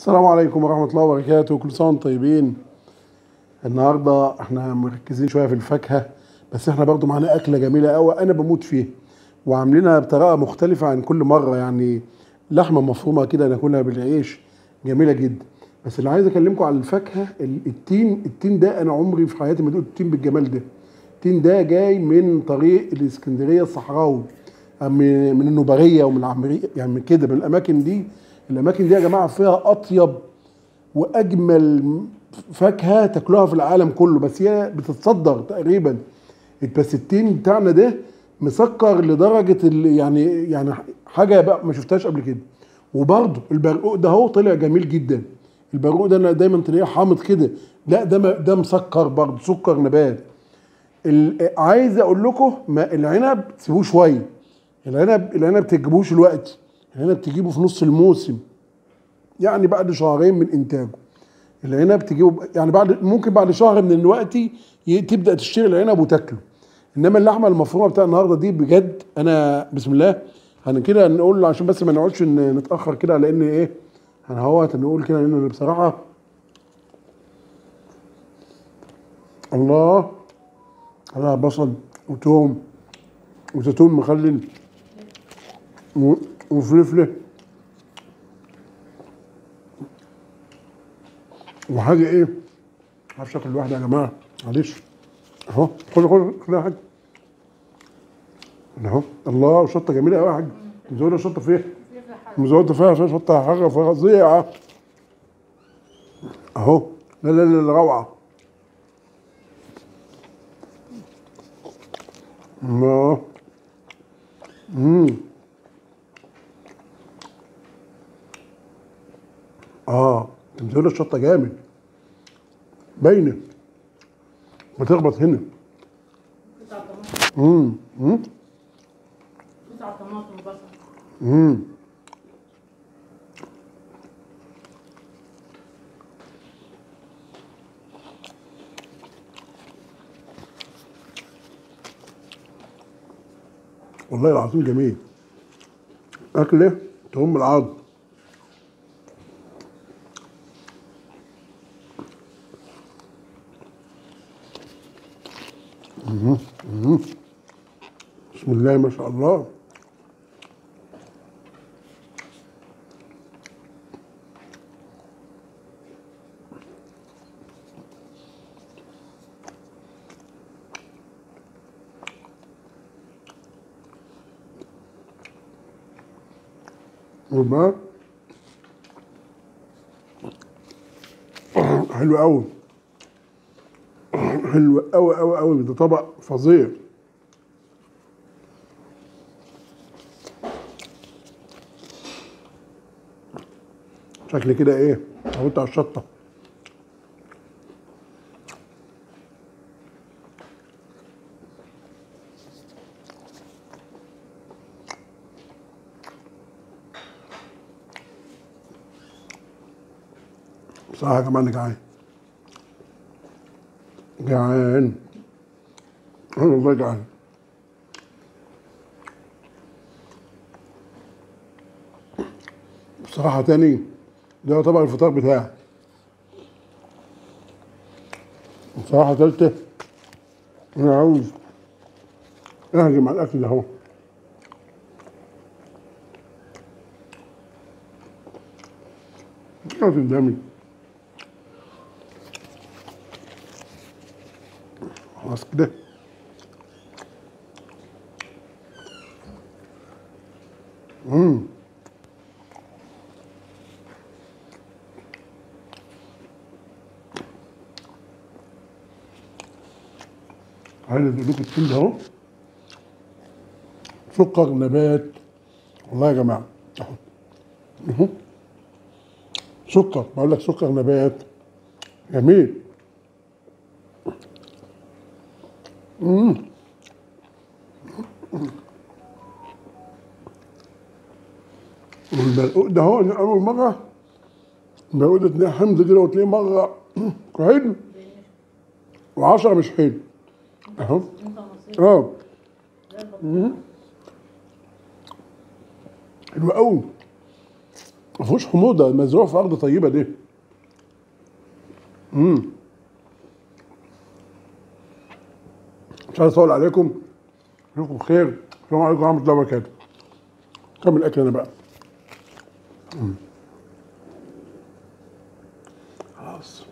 السلام عليكم ورحمة الله وبركاته. كل سنة وأنتم طيبين. النهاردة إحنا مركزين شوية في الفاكهة بس إحنا برضو معانا أكلة جميلة قوي أنا بموت فيها. وعاملينها بطريقة مختلفة عن كل مرة يعني لحمة مفرومة كده ناكلها بالعيش. جميلة جدا. بس اللي عايز أكلمكم على الفاكهة ال- التين التين ده أنا عمري في حياتي ما دقت التين بالجمال ده. التين ده جاي من طريق الإسكندرية الصحراوي من النوبارية ومن العمرية يعني كده من الأماكن دي الأماكن دي يا جماعة فيها أطيب وأجمل فاكهة تاكلوها في العالم كله بس هي بتتصدر تقريبا. بس التين بتاعنا ده مسكر لدرجة يعني يعني حاجة بقى ما شفتهاش قبل كده. وبرضه البرقوق ده هو طلع جميل جدا. البرقوق ده أنا دايما تلاقيه حامض كده. لا ده ده مسكر برضه سكر نبات. عايز أقول لكم ما العنب سيبوه شوية. العنب العنب تجيبوش الوقت. العنب تجيبه في نص الموسم. يعني بعد شهرين من إنتاجه. العنب تجيبه يعني بعد ممكن بعد شهر من الوقت تبدأ تشتري العنب وتاكله. إنما اللحمة المفرومة بتاع النهارده دي بجد أنا بسم الله هن كده نقول عشان بس ما نقعدش نتأخر كده لأن إيه هنهوت نقول كده لأن بصراحة الله على بصل وتوم وزيتون مخلل و- وفلفله وحاجة إيه؟ معرفش اكل لوحدي يا جماعة. معلش. أهو. خد خد يا حاج. أهو. الله شطة جميلة قوي يا حاج. مزودة شطة فيها. مزودة فيها فيها شطة حاجة فظيعه أهو. لا لا لا روعة الله امم آه مزوده الشطة جامد. باينة. بتخبط هنا. قطع طماطم امم امم امم والله العظيم جميل. أكلة تهم العظم. بسم الله ما شاء الله. حلو قوي حلو قوي قوي قوي. ده طبق فظيع. شكل كده إيه؟ حطيت على الشطة. بصراحه يا جماعة أنا جعان جعان أنا والله جعان بصراحة تاني ده يعتبر الفطار بتاعي. بصراحة تالتة أنا عاوز أهجم على الأكل ده أهو. مش قدامي. خلاص كده امم لكم التين ده أهو؟ سكر نبات. والله يا جماعة أهو. سكر بقول لك سكر نبات. جميل. امم والبرقوق ده هو أنا اول مره البرقوق ده تلاقيه حمض كده وتلاقيه مرة. حلو وعشرة مش حلو. أهو. آه. حلو قوي. ما فيهوش حموضة. مزروع في أرض طيبة دي. امم اطول عليكم. اشوفكم بخير السلام عليكم ورحمة الله وبركاته. كمل اكل أنا بقى. خلاص.